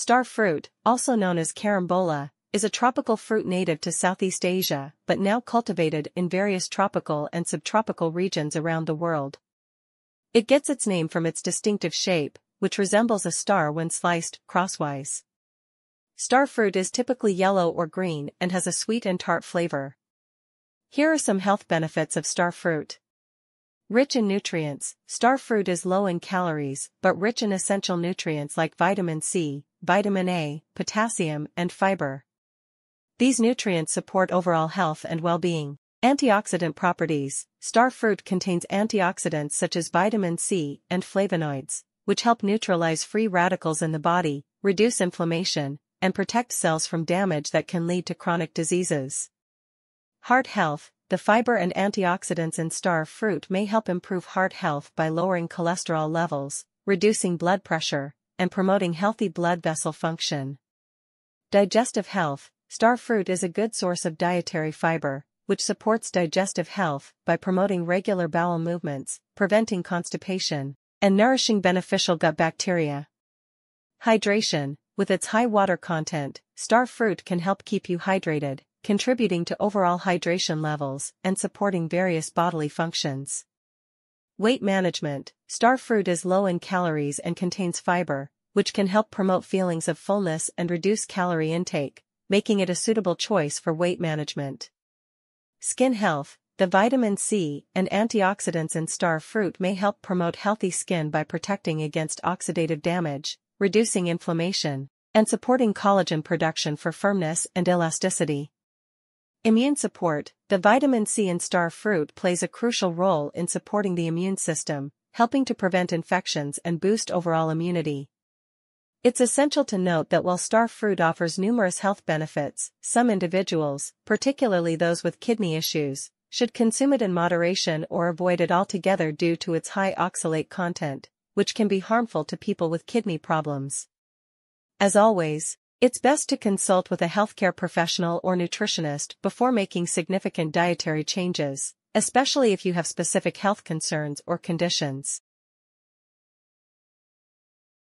Star fruit, also known as carambola, is a tropical fruit native to Southeast Asia but now cultivated in various tropical and subtropical regions around the world. It gets its name from its distinctive shape, which resembles a star when sliced crosswise. Star fruit is typically yellow or green and has a sweet and tart flavor. Here are some health benefits of star fruit. Rich in nutrients, starfruit is low in calories but rich in essential nutrients like vitamin C, vitamin A, potassium, and fiber. These nutrients support overall health and well-being. Antioxidant properties Starfruit contains antioxidants such as vitamin C and flavonoids, which help neutralize free radicals in the body, reduce inflammation, and protect cells from damage that can lead to chronic diseases. Heart health The fiber and antioxidants in star fruit may help improve heart health by lowering cholesterol levels, reducing blood pressure, and promoting healthy blood vessel function. Digestive health, star fruit is a good source of dietary fiber, which supports digestive health by promoting regular bowel movements, preventing constipation, and nourishing beneficial gut bacteria. Hydration, with its high water content, star fruit can help keep you hydrated, contributing to overall hydration levels and supporting various bodily functions. Weight management Star fruit is low in calories and contains fiber, which can help promote feelings of fullness and reduce calorie intake, making it a suitable choice for weight management. Skin health The vitamin C and antioxidants in star fruit may help promote healthy skin by protecting against oxidative damage, reducing inflammation, and supporting collagen production for firmness and elasticity. Immune support The vitamin C in star fruit plays a crucial role in supporting the immune system, helping to prevent infections and boost overall immunity. It's essential to note that while star fruit offers numerous health benefits, some individuals, particularly those with kidney issues, should consume it in moderation or avoid it altogether due to its high oxalate content, which can be harmful to people with kidney problems. As always, it's best to consult with a healthcare professional or nutritionist before making significant dietary changes, especially if you have specific health concerns or conditions.